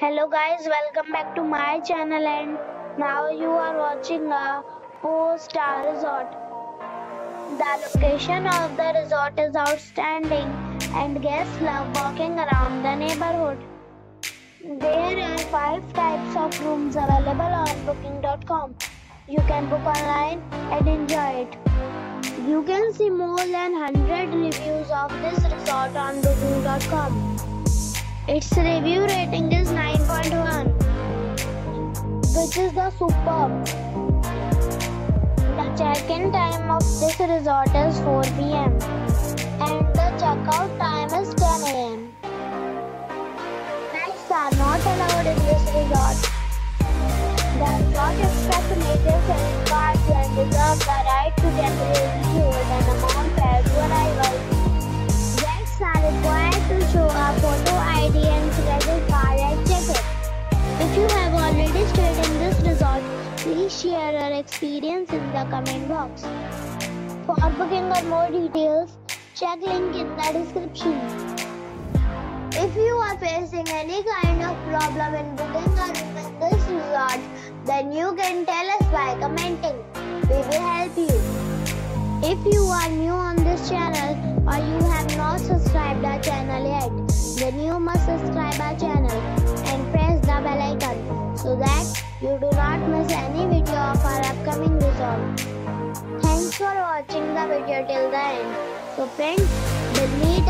Hello guys, welcome back to my channel and now you are watching a 4 star resort. The location of the resort is outstanding and guests love walking around the neighborhood. There are 5 types of rooms available on booking.com. You can book online and enjoy it. You can see more than 100 reviews of this resort on booking.com. Its review rating is 9.1, which is the superb. The check-in time of this resort is 4 p.m. and the checkout time is 10 a.m. Pets are not allowed in this resort. The resort expects major credit cards and reserves the right to temporarily hold an amount share your experience in the comment box. For booking or more details, check link in the description. If you are facing any kind of problem in booking room in this resort, then you can tell us by commenting. We will help you. If you are new on this channel or you have not subscribed our channel yet, then you must subscribe our channel you do not miss any video of our upcoming result. Thanks for watching the video till the end. So friends, we'll meet